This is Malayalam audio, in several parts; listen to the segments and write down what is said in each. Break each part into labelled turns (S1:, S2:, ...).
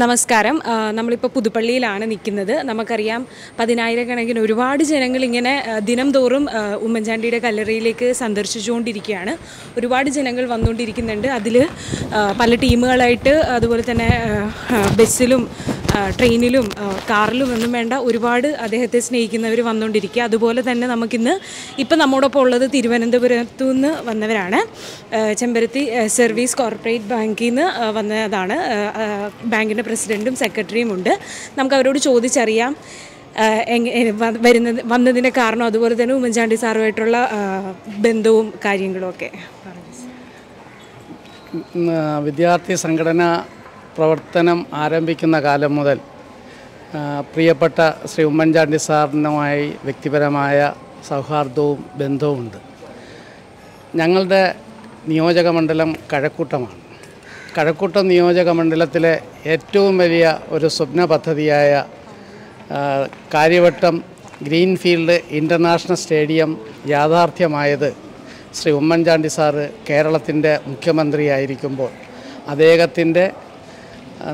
S1: നമസ്കാരം. നമ്മളിപ്പോൾ പുതുപ്പള്ളിയിലാണ് നിൽക്കുന്നത് നമുക്കറിയാം പതിനായിരക്കണക്കിന് ഒരുപാട് ജനങ്ങൾ ഇങ്ങനെ ദിനം തോറും ഉമ്മൻചാണ്ടിയുടെ കല്ലറയിലേക്ക് സന്ദർശിച്ചുകൊണ്ടിരിക്കുകയാണ്. ഒരുപാട് ജനങ്ങൾ വന്നുകൊണ്ടിരിക്കുന്നുണ്ട്. അതിൽ പല ടീമുകളായിട്ട് അതുപോലെ തന്നെ ബസ്സിലും ട്രെയിനിലും കാറിലും ഒന്നും വേണ്ട. ഒരുപാട് അദ്ദേഹത്തെ സ്നേഹിക്കുന്നവർ വന്നുകൊണ്ടിരിക്കുക അതുപോലെ തന്നെ നമുക്കിന്ന് ഇപ്പം നമ്മോടൊപ്പം ഉള്ളത് തിരുവനന്തപുരത്തു നിന്ന് വന്നവരാണ് ചെമ്പരത്തി സർവീസ് കോർപ്പറേറ്റ് ബാങ്കിൽ നിന്ന് വന്നതാണ്. ബാങ്കിന്റെ പ്രസിഡന്റും സെക്രട്ടറിയും ഉണ്ട്. നമുക്ക് അവരോട് ചോദിച്ചറിയാം. വരുന്നത് വന്നതിന്റെ കാരണം അതുപോലെ തന്നെ ഉമ്മൻചാണ്ടി സാറുമായിട്ടുള്ള ബന്ധവും കാര്യങ്ങളും ഒക്കെ.
S2: വിദ്യാർത്ഥി സംഘടന പ്രവർത്തനം ആരംഭിക്കുന്ന കാലം മുതൽ പ്രിയപ്പെട്ട ശ്രീ ഉമ്മൻചാണ്ടി സാറിനുമായി വ്യക്തിപരമായ സൗഹാർദ്ദവും ബന്ധവുമുണ്ട്. ഞങ്ങളുടെ നിയോജക മണ്ഡലം കഴക്കൂട്ടമാണ്. കഴക്കൂട്ടം നിയോജക മണ്ഡലത്തിലെ ഏറ്റവും വലിയ ഒരു സ്വപ്ന പദ്ധതിയായ കാര്യവട്ടം ഗ്രീൻഫീൽഡ് ഇന്റർനാഷണൽ സ്റ്റേഡിയം യാഥാർത്ഥ്യമായത് ശ്രീ ഉമ്മൻചാണ്ടി സാറ് കേരളത്തിന്റെ മുഖ്യമന്ത്രിയായിരിക്കുമ്പോൾ അദ്ദേഹത്തിന്റെ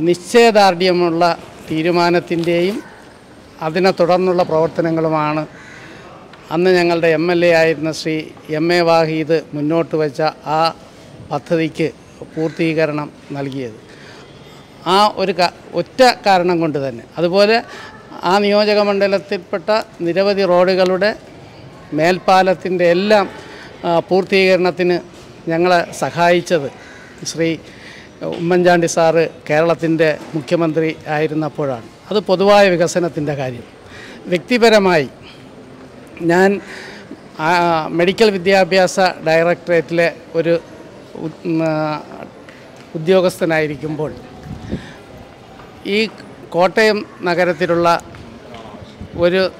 S2: നിശ്ചയദാർഢ്യമുള്ള തീരുമാനത്തിന്റെയും അതിനെ തുടർന്നുള്ള പ്രവർത്തനങ്ങളുമാണ് അന്ന് ഞങ്ങളുടെ എം എൽ എ ആയിരുന്ന ശ്രീ എം എ വാഹീദ് മുന്നോട്ട് വച്ച ആ പദ്ധതിക്ക് പൂർത്തീകരണം നൽകിയത്. ആ ഒരു ഒറ്റ കാരണം കൊണ്ട് തന്നെ. അതുപോലെ ആ നിയോജക മണ്ഡലത്തിൽപ്പെട്ട നിരവധി റോഡുകളുടെ മേൽപ്പാലത്തിന്റെ എല്ലാം പൂർത്തീകരണത്തിന് ഞങ്ങളെ സഹായിച്ചത് ശ്രീ ഉമ്മൻചാണ്ടി സാറ് കേരളത്തിന്റെ മുഖ്യമന്ത്രി ആയിരുന്നപ്പോഴാണ്. അത് പൊതുവായ വികസനത്തിന്റെ കാര്യം. വ്യക്തിപരമായി ഞാൻ മെഡിക്കൽ വിദ്യാഭ്യാസ ഡയറക്ടറേറ്റിലെ ഒരു ഉദ്യോഗസ്ഥനായിരിക്കുമ്പോൾ ഈ കോട്ടയം നഗരത്തിലുള്ള ഒരു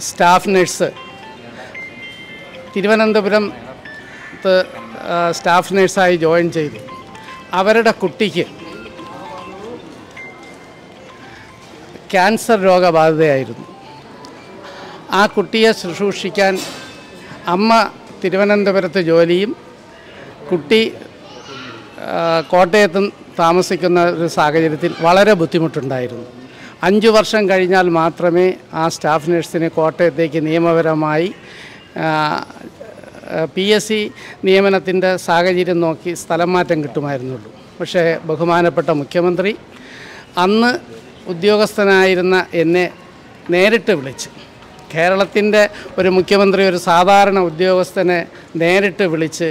S2: സ്റ്റാഫ് നഴ്സ് തിരുവനന്തപുരം സ്റ്റാഫ് നഴ്സായി ജോയിൻ ചെയ്തു. അവരുടെ കുട്ടിക്ക് ക്യാൻസർ രോഗബാധിതയായിരുന്നു. ആ കുട്ടിയെ ശുശ്രൂഷിക്കാൻ അമ്മ തിരുവനന്തപുരത്ത് ജോലിയും കുട്ടി കോട്ടയത്തും താമസിക്കുന്ന ഒരു സാഹചര്യത്തിൽ വളരെ ബുദ്ധിമുട്ടുണ്ടായിരുന്നു. അഞ്ച് വർഷം കഴിഞ്ഞാൽ മാത്രമേ ആ സ്റ്റാഫ് നഴ്സിനെ കോട്ടയത്തേക്ക് നിയമപരമായി പി എസ് സി നിയമനത്തിന്റെ സാഹചര്യം നോക്കി സ്ഥലം മാറ്റം കിട്ടുമായിരുന്നുള്ളൂ. പക്ഷേ ബഹുമാനപ്പെട്ട മുഖ്യമന്ത്രി അന്ന് ഉദ്യോഗസ്ഥനായിരുന്ന എന്നെ നേരിട്ട് വിളിച്ച് കേരളത്തിന്റെ ഒരു മുഖ്യമന്ത്രി ഒരു സാധാരണ ഉദ്യോഗസ്ഥനെ നേരിട്ട് വിളിച്ച്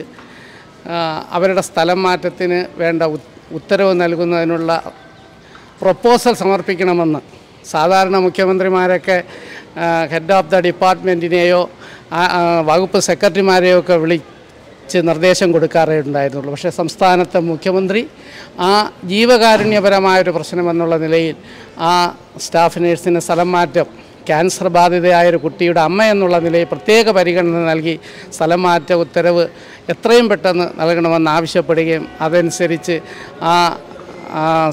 S2: അവരുടെ സ്ഥലം മാറ്റത്തിന് വേണ്ട ഉത്- ഉത്തരവ് നൽകുന്നതിനുള്ള പ്രപ്പോസൽ സമർപ്പിക്കണമെന്ന് സാധാരണ മുഖ്യമന്ത്രിമാരൊക്കെ ഹെഡ് ഓഫ് ദ ഡിപ്പാർട്ട്മെന്റിനെയോ വകുപ്പ് സെക്രട്ടറിമാരെയൊക്കെ വിളിച്ച് നിർദ്ദേശം കൊടുക്കാറേ ഉണ്ടായിരുന്നുള്ളൂ. പക്ഷേ സംസ്ഥാനത്തെ മുഖ്യമന്ത്രി ആ ജീവകാരുണ്യപരമായൊരു പ്രശ്നമെന്നുള്ള നിലയിൽ ആ സ്റ്റാഫ് നേഴ്സിന് സ്ഥലം മാറ്റം ക്യാൻസർ ബാധിതയായ ഒരു കുട്ടിയുടെ അമ്മ എന്നുള്ള നിലയിൽ പ്രത്യേക പരിഗണന നൽകി സ്ഥലം മാറ്റ ഉത്തരവ് എത്രയും പെട്ടെന്ന് നൽകണമെന്ന് ആവശ്യപ്പെടുകയും അതനുസരിച്ച് ആ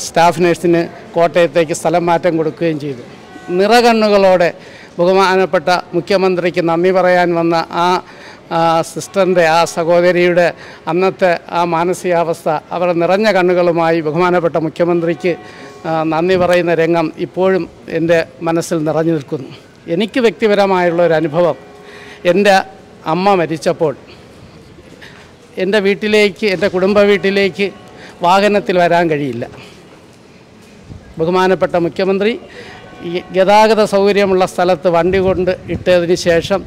S2: സ്റ്റാഫ് നേഴ്സിന് കോട്ടയത്തേക്ക് സ്ഥലം മാറ്റം കൊടുക്കുകയും ചെയ്തു. നിറകണ്ണുകളോടെ ബഹുമാനപ്പെട്ട മുഖ്യമന്ത്രിക്ക് നന്ദി പറയാൻ വന്ന ആ സിസ്റ്ററിന്റെ ആ സഹോദരിയുടെ അന്നത്തെ ആ മാനസികാവസ്ഥ അവർ നിറഞ്ഞ കണ്ണുകളുമായി ബഹുമാനപ്പെട്ട മുഖ്യമന്ത്രിക്ക് നന്ദി പറയുന്ന രംഗം ഇപ്പോഴും എന്റെ മനസ്സിൽ നിറഞ്ഞു നിൽക്കുന്നു. എനിക്ക് വ്യക്തിപരമായുള്ള ഒരു അനുഭവം എന്റെ അമ്മ മരിച്ചപ്പോൾ എന്റെ വീട്ടിലേക്ക് എന്റെ കുടുംബ വീട്ടിലേക്ക് വാഹനത്തിൽ വരാൻ കഴിയില്ല. ബഹുമാനപ്പെട്ട മുഖ്യമന്ത്രി ഗതാഗത സൗകര്യമുള്ള സ്ഥലത്ത് വണ്ടി കൊണ്ട് ഇട്ടതിന് ശേഷം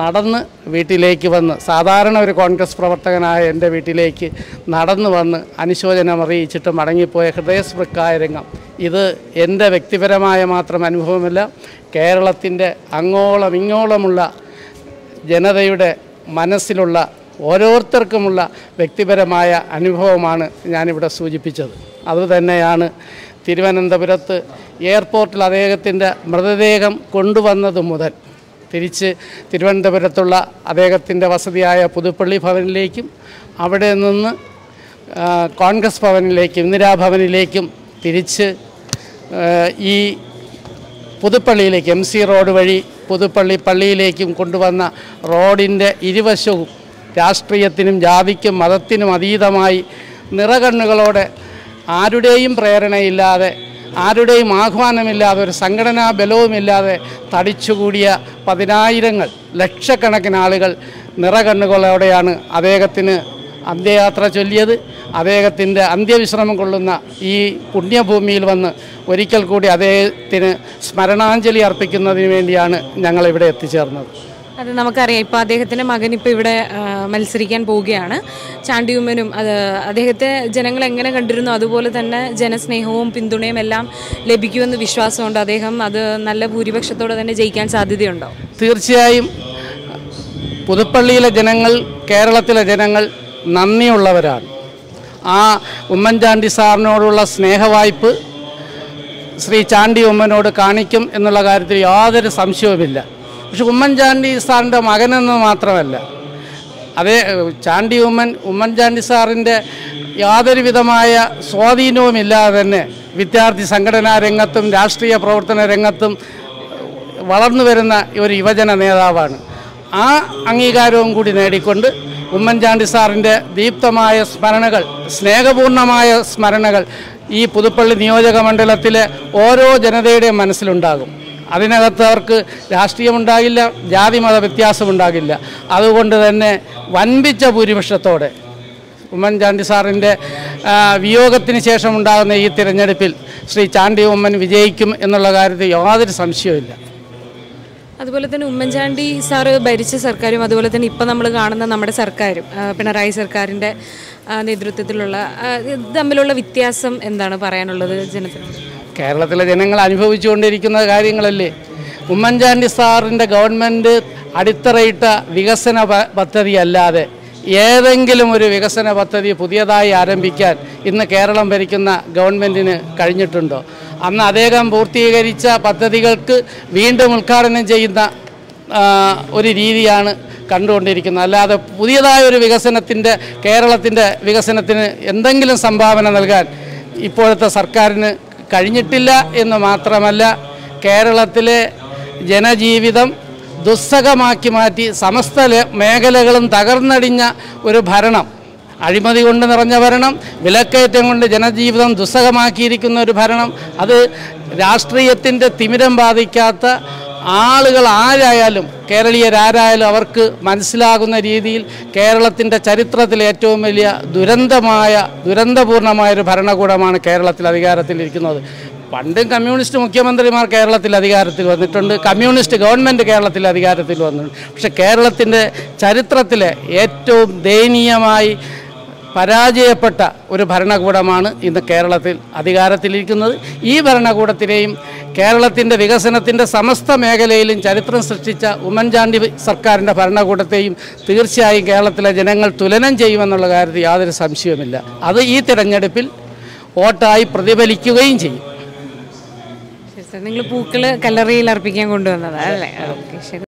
S2: നടന്ന് വീട്ടിലേക്ക് വന്ന് സാധാരണ ഒരു കോൺഗ്രസ് പ്രവർത്തകനായ എന്റെ വീട്ടിലേക്ക് നടന്നു വന്ന് അനുശോചനം അറിയിച്ചിട്ട് മടങ്ങിപ്പോയ ഹൃദയസ്പൃക്കായ രംഗം. ഇത് എന്റെ വ്യക്തിപരമായ മാത്രം അനുഭവമല്ല കേരളത്തിന്റെ അങ്ങോളം ഇങ്ങോളമുള്ള ജനതയുടെ മനസ്സിലുള്ള ഓരോരുത്തർക്കുമുള്ള വ്യക്തിപരമായ അനുഭവമാണ് ഞാനിവിടെ സൂചിപ്പിച്ചത്. അതുതന്നെയാണ് തിരുവനന്തപുരത്ത് എയർപോർട്ടിൽ അദ്ദേഹത്തിന്റെ മൃതദേഹം കൊണ്ടുവന്നത് മുതൽ തിരിച്ച് തിരുവനന്തപുരത്തുള്ള അദ്ദേഹത്തിന്റെ വസതിയായ പുതുപ്പള്ളി ഭവനിലേക്കും അവിടെ നിന്ന് കോൺഗ്രസ് ഭവനിലേക്കും ഇന്ദിരാഭവനിലേക്കും തിരിച്ച് ഈ പുതുപ്പള്ളിയിലേക്ക് എം സി റോഡ് വഴി പുതുപ്പള്ളി പള്ളിയിലേക്കും കൊണ്ടുവന്ന റോഡിന്റെ ഇരുവശവും രാഷ്ട്രീയത്തിനും ജാതിക്കും മതത്തിനും അതീതമായി നിറകണ്ണുകളോടെ ആരുടെയും പ്രേരണയില്ലാതെ ആരുടെയും ആഹ്വാനമില്ലാതെ ഒരു സംഘടനാ ബലവുമില്ലാതെ തടിച്ചുകൂടിയ പതിനായിരങ്ങൾ ലക്ഷക്കണക്കിന് ആളുകൾ നിറകണ്ണുകളോടെയാണ് അദ്ദേഹത്തിന് അന്ത്യയാത്ര ചൊല്ലിയത്. അദ്ദേഹത്തിന്റെ അന്ത്യവിശ്രമം കൊള്ളുന്ന ഈ പുണ്യഭൂമിയിൽ വന്ന് ഒരിക്കൽ കൂടി അദ്ദേഹത്തിന് സ്മരണാഞ്ജലി അർപ്പിക്കുന്നതിന് വേണ്ടിയാണ് ഞങ്ങളിവിടെ എത്തിച്ചേർന്നത്.
S1: അത് നമുക്കറിയാം. ഇപ്പോൾ അദ്ദേഹത്തിന്റെ മകൻ ഇപ്പോൾ ഇവിടെ മത്സരിക്കാൻ പോവുകയാണ്. ചാണ്ടിയുമ്മനും അത് അദ്ദേഹത്തെ ജനങ്ങൾ എങ്ങനെ കണ്ടിരുന്നു? അതുപോലെ തന്നെ ജനസ്നേഹവും പിന്തുണയും എല്ലാം ലഭിക്കുമെന്ന് വിശ്വാസമുണ്ട്. അദ്ദേഹം അത് നല്ല ഭൂരിപക്ഷത്തോടെ തന്നെ ജയിക്കാൻ സാധ്യതയുണ്ടോ?
S2: തീർച്ചയായും പുതുപ്പള്ളിയിലെ ജനങ്ങൾ കേരളത്തിലെ ജനങ്ങൾ നന്ദിയുള്ളവരാണ്. ആ ഉമ്മൻചാണ്ടി സാറിനോടുള്ള സ്നേഹവായ്പ് ശ്രീ ചാണ്ടി ഉമ്മനോട് കാണിക്കും എന്നുള്ള കാര്യത്തിൽ യാതൊരു സംശയവുമില്ല. പക്ഷെ ഉമ്മൻചാണ്ടി സാറിന്റെ മകനെന്ന് മാത്രമല്ല. അതേ ചാണ്ടി ഉമ്മൻ ഉമ്മൻചാണ്ടി സാറിന്റെ യാതൊരു വിധമായ സ്വാധീനവുമില്ലാതെ തന്നെ വിദ്യാർത്ഥി സംഘടനാ രംഗത്തും രാഷ്ട്രീയ പ്രവർത്തന രംഗത്തും വളർന്നു വരുന്ന ഒരു യുവജന നേതാവാണ്. ആ അംഗീകാരവും കൂടി നേടിക്കൊണ്ട് ഉമ്മൻചാണ്ടി സാറിന്റെ ദീപ്തമായ സ്മരണകൾ സ്നേഹപൂർണമായ സ്മരണകൾ ഈ പുതുപ്പള്ളി നിയോജക മണ്ഡലത്തിലെ ഓരോ ജനതയുടെയും മനസ്സിലുണ്ടാകും. അതിനകത്ത് അവർക്ക് രാഷ്ട്രീയമുണ്ടാകില്ല ജാതിമത വ്യത്യാസമുണ്ടാകില്ല. അതുകൊണ്ട് തന്നെ വൻപിച്ച ഭൂരിപക്ഷത്തോടെ ഉമ്മൻചാണ്ടി സാറിന്റെ വിയോഗത്തിന് ശേഷം ഉണ്ടാകുന്ന ഈ തിരഞ്ഞെടുപ്പിൽ ശ്രീ ചാണ്ടി ഉമ്മൻ വിജയിക്കും എന്നുള്ള കാര്യത്തിൽ യാതൊരു സംശയവുമില്ല.
S1: അതുപോലെ തന്നെ ഉമ്മൻചാണ്ടി സാറ് ഭരിച്ച സർക്കാരും അതുപോലെ തന്നെ ഇപ്പം നമ്മൾ കാണുന്ന നമ്മുടെ സർക്കാരും പിണറായി സർക്കാരിന്റെ നേതൃത്വത്തിലുള്ള തമ്മിലുള്ള വ്യത്യാസം എന്താണ് പറയാനുള്ളത് ജനത്തിന്?
S2: കേരളത്തിലെ ജനങ്ങൾ അനുഭവിച്ചുകൊണ്ടിരിക്കുന്ന കാര്യങ്ങളല്ലേ? ഉമ്മൻചാണ്ടി സാറിന്റെ ഗവൺമെന്റ് അടിത്തറയിട്ട വികസന പദ്ധതി അല്ലാതെ ഏതെങ്കിലും ഒരു വികസന പദ്ധതി പുതിയതായി ആരംഭിക്കാൻ ഇന്ന് കേരളം ഭരിക്കുന്ന ഗവൺമെന്റിന് കഴിഞ്ഞിട്ടുണ്ടോ? അന്ന് അദ്ദേഹം പൂർത്തീകരിച്ച പദ്ധതികൾക്ക് വീണ്ടും ഉദ്ഘാടനം ചെയ്യുന്ന ഒരു രീതിയാണ് കണ്ടുകൊണ്ടിരിക്കുന്നത്. അല്ലാതെ പുതിയതായ ഒരു വികസനത്തിന്റെ കേരളത്തിന്റെ വികസനത്തിന് എന്തെങ്കിലും സംഭാവന നൽകാൻ ഇപ്പോഴത്തെ സർക്കാരിന് കഴിഞ്ഞിട്ടില്ല എന്ന് മാത്രമല്ല കേരളത്തിലെ ജനജീവിതം ദുസ്സഹമാക്കി മാറ്റി സമസ്ത മേഖലകളും തകർന്നടിഞ്ഞ ഒരു ഭരണം. അഴിമതി കൊണ്ട് നിറഞ്ഞ ഭരണം വിലക്കയറ്റം കൊണ്ട് ജനജീവിതം ദുസ്സഹമാക്കിയിരിക്കുന്ന ഒരു ഭരണം അത് രാഷ്ട്രീയത്തിന്റെ തിമിരം ബാധിക്കാത്ത ആളുകൾ ആരായാലും കേരളീയരാരായാലും അവർക്ക് മനസ്സിലാകുന്ന രീതിയിൽ കേരളത്തിന്റെ ചരിത്രത്തിൽ ഏറ്റവും വലിയ ദുരന്തമായ ദുരന്തപൂർണമായൊരു ഭരണകൂടമാണ് കേരളത്തിൽ അധികാരത്തിലിരിക്കുന്നത്. പണ്ടും കമ്മ്യൂണിസ്റ്റ് മുഖ്യമന്ത്രിമാർ കേരളത്തിൽ അധികാരത്തിൽ വന്നിട്ടുണ്ട്. കമ്മ്യൂണിസ്റ്റ് ഗവൺമെന്റ് കേരളത്തിൽ അധികാരത്തിൽ വന്നിട്ടുണ്ട്. പക്ഷെ കേരളത്തിന്റെ ചരിത്രത്തിലെ ഏറ്റവും ദയനീയമായി പരാജയപ്പെട്ട ഒരു ഭരണകൂടമാണ് ഇന്ന് കേരളത്തിൽ അധികാരത്തിലിരിക്കുന്നത്. ഈ ഭരണകൂടത്തിനെയും കേരളത്തിന്റെ വികസനത്തിന്റെ സമസ്ത മേഖലയിലും ചരിത്രം സൃഷ്ടിച്ച ഉമ്മൻചാണ്ടി സർക്കാരിന്റെ ഭരണകൂടത്തെയും തീർച്ചയായും കേരളത്തിലെ ജനങ്ങൾ തുലനം ചെയ്യുമെന്നുള്ള കാര്യത്തിൽ യാതൊരു സംശയവുമില്ല. അത് ഈ തിരഞ്ഞെടുപ്പിൽ വോട്ടായി പ്രതിഫലിക്കുകയും ചെയ്യും.
S1: നിങ്ങൾ പൂക്കൾ കല്ലറിയിൽ അർപ്പിക്കാൻ കൊണ്ടുവന്നതാണ് അല്ലേ? ഓക്കെ ശരി.